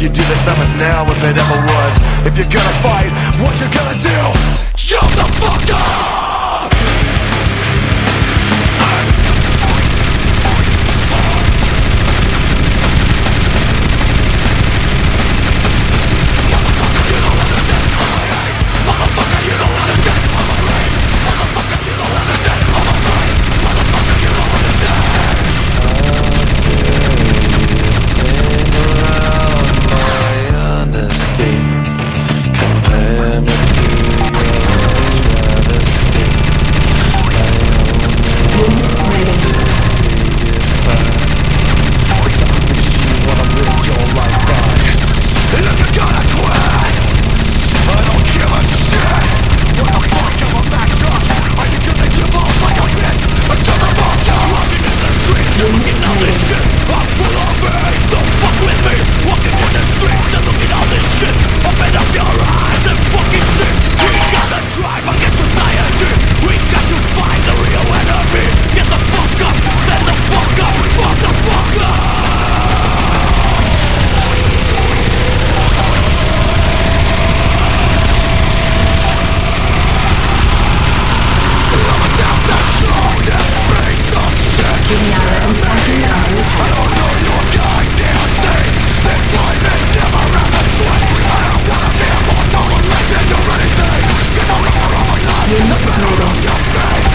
if you do, the time is now if it ever was If you're gonna fight, what you gonna do? Shut the fuck up! Look at all this shit. I'm full of Don't fuck with me Walking the all this shit Open up your eyes and fucking see We gotta drive again. You're not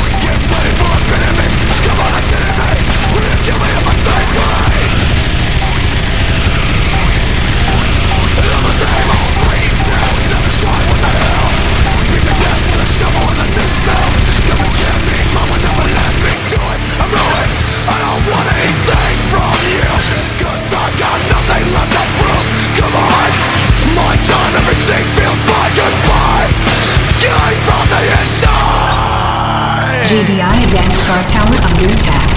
GDI Advanced Guard Tower under attack.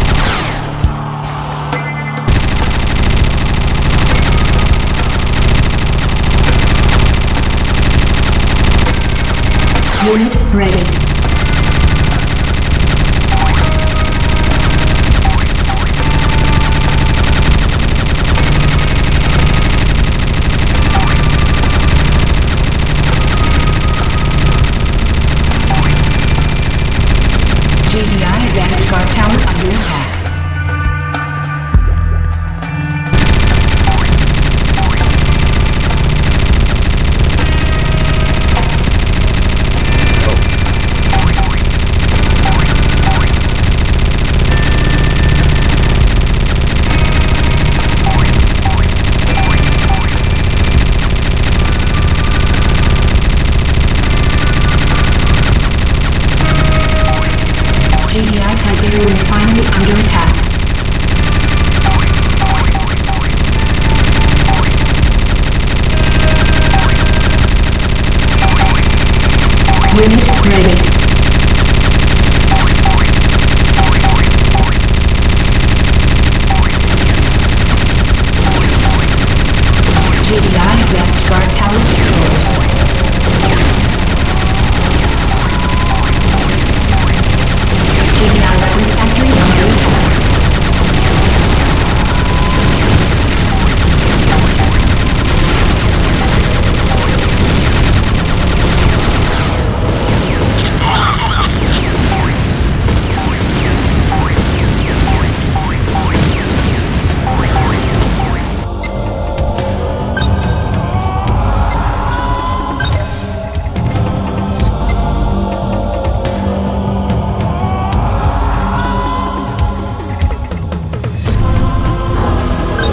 Unit ready.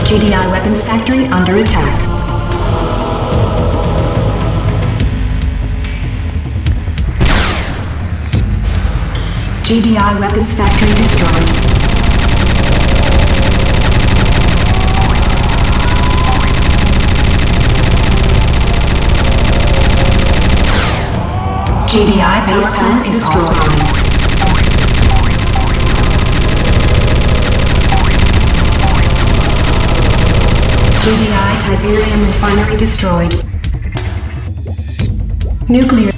GDI Weapons Factory under attack. GDI Weapons Factory destroyed. GDI base plant is destroyed. GDI Tiberium refinery destroyed. Nuclear